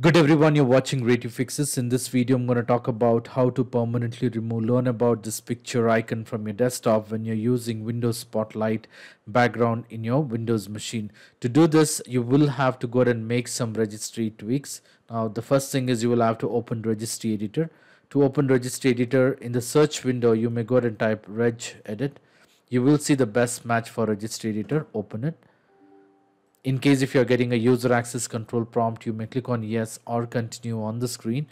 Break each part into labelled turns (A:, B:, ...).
A: Good everyone, you're watching RayTubeFixes. In this video, I'm going to talk about how to permanently remove, learn about this picture icon from your desktop when you're using Windows Spotlight background in your Windows machine. To do this, you will have to go ahead and make some registry tweaks. Now, the first thing is you will have to open registry editor. To open registry editor in the search window, you may go ahead and type regedit. You will see the best match for registry editor. Open it in case if you're getting a user access control prompt, you may click on yes or continue on the screen.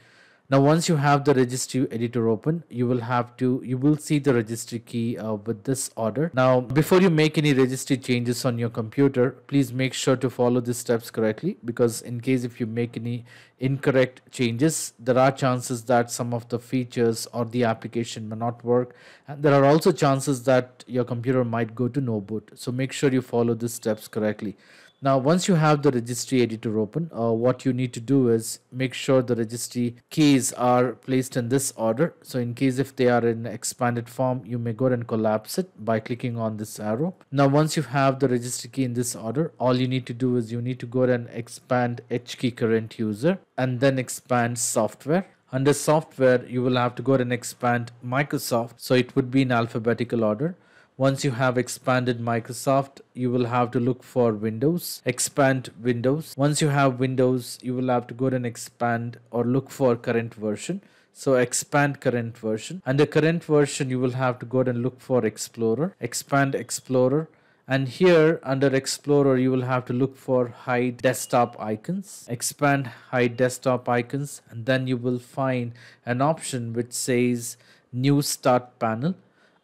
A: Now, once you have the registry editor open, you will have to, you will see the registry key uh, with this order. Now, before you make any registry changes on your computer, please make sure to follow the steps correctly because in case if you make any incorrect changes, there are chances that some of the features or the application may not work. And there are also chances that your computer might go to no boot. So make sure you follow the steps correctly. Now, once you have the registry editor open, uh, what you need to do is make sure the registry keys are placed in this order. So in case if they are in expanded form, you may go and collapse it by clicking on this arrow. Now, once you have the registry key in this order, all you need to do is you need to go and expand H key current user and then expand software. Under software, you will have to go and expand Microsoft. So it would be in alphabetical order. Once you have expanded Microsoft, you will have to look for Windows, expand Windows. Once you have Windows, you will have to go and expand or look for current version. So expand current version. Under current version, you will have to go and look for Explorer, expand Explorer. And here under Explorer, you will have to look for hide desktop icons, expand hide desktop icons, and then you will find an option which says new start panel.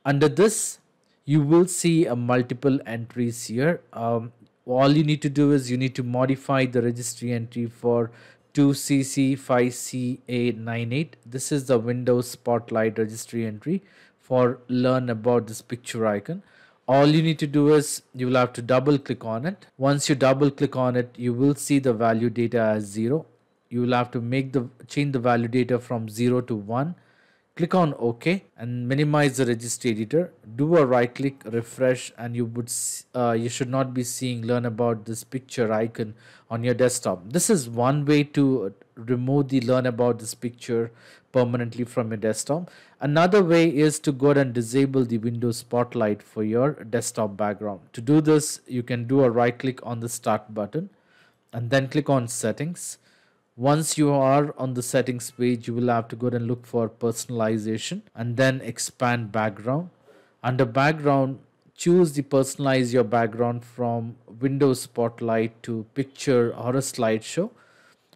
A: Under this, you will see a multiple entries here. Um, all you need to do is you need to modify the registry entry for 2CC5CA98. This is the Windows Spotlight registry entry for learn about this picture icon. All you need to do is you will have to double click on it. Once you double click on it, you will see the value data as zero. You will have to make the change the value data from zero to one Click on OK and minimize the registry editor. Do a right click, refresh and you would uh, you should not be seeing learn about this picture icon on your desktop. This is one way to remove the learn about this picture permanently from your desktop. Another way is to go and disable the Windows Spotlight for your desktop background. To do this, you can do a right click on the start button and then click on settings once you are on the settings page, you will have to go and look for personalization and then expand background. Under background, choose the personalize your background from Windows Spotlight to picture or a slideshow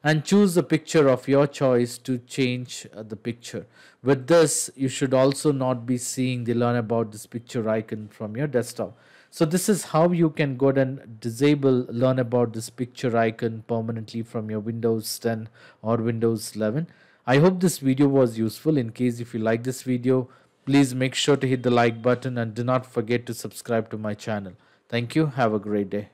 A: and choose the picture of your choice to change uh, the picture. With this, you should also not be seeing the learn about this picture icon from your desktop. So this is how you can go and disable learn about this picture icon permanently from your Windows 10 or Windows 11. I hope this video was useful. In case if you like this video, please make sure to hit the like button and do not forget to subscribe to my channel. Thank you. Have a great day.